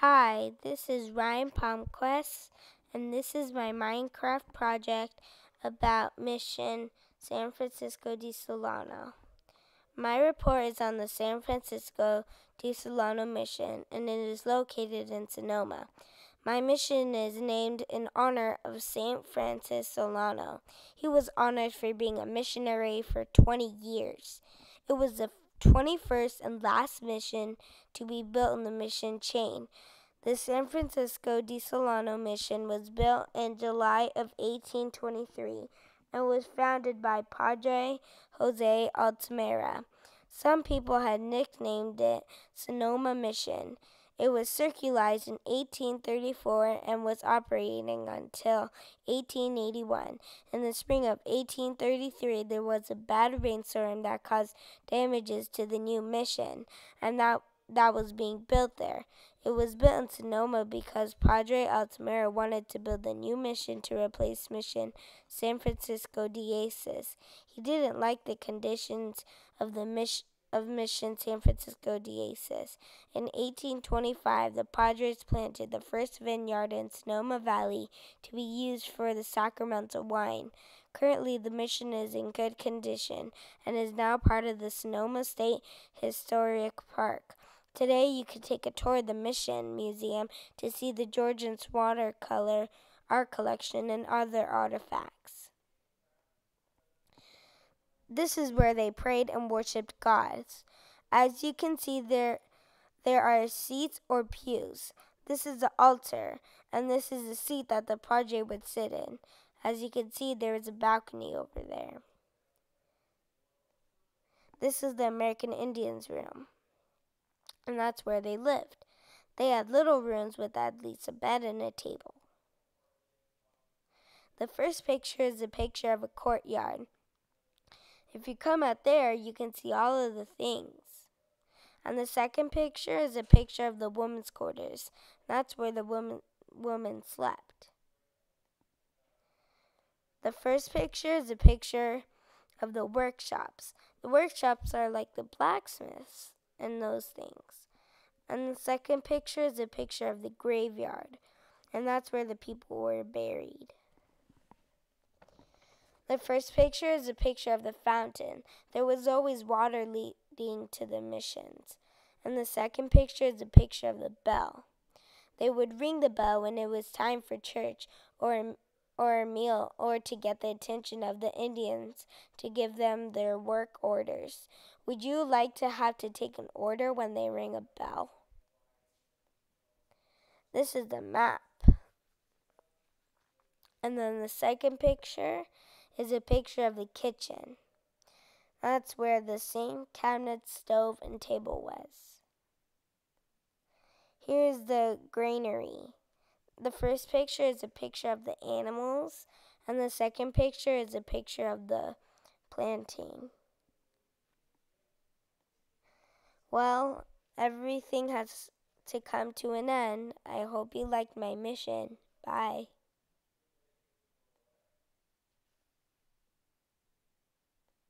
Hi, this is Ryan Palmquist, and this is my Minecraft project about Mission San Francisco de Solano. My report is on the San Francisco de Solano mission, and it is located in Sonoma. My mission is named in honor of St. Francis Solano. He was honored for being a missionary for 20 years. It was the 21st and last mission to be built in the mission chain. The San Francisco de Solano mission was built in July of 1823 and was founded by Padre Jose Altimira. Some people had nicknamed it Sonoma Mission. It was secularized in 1834 and was operating until 1881. In the spring of 1833, there was a bad rainstorm that caused damages to the new mission, and that that was being built there. It was built in Sonoma because Padre Altimira wanted to build a new mission to replace Mission San Francisco de Asís. He didn't like the conditions of the mission of Mission San Francisco de Asís. In 1825, the Padres planted the first vineyard in Sonoma Valley to be used for the Sacramento wine. Currently, the mission is in good condition and is now part of the Sonoma State Historic Park. Today, you can take a tour of the Mission Museum to see the Jorgensen watercolor art collection and other artifacts. This is where they prayed and worshiped gods. As you can see there there are seats or pews. This is the altar, and this is the seat that the padre would sit in. As you can see, there is a balcony over there. This is the American Indians' room, and that's where they lived. They had little rooms with at least a bed and a table. The first picture is a picture of a courtyard. If you come out there, you can see all of the things. And the second picture is a picture of the women's quarters. That's where the woman woman slept. The first picture is a picture of the workshops. The workshops are like the blacksmiths and those things. And the second picture is a picture of the graveyard. And that's where the people were buried. The first picture is a picture of the fountain. There was always water leading to the missions. And the second picture is a picture of the bell. They would ring the bell when it was time for church or or a meal or to get the attention of the Indians to give them their work orders. Would you like to have to take an order when they ring a bell? This is the map. And then the second picture is a picture of the kitchen. That's where the sink, cabinet, stove, and table was. Here's the granary. The first picture is a picture of the animals, and the second picture is a picture of the planting. Well, everything has to come to an end. I hope you liked my mission. Bye.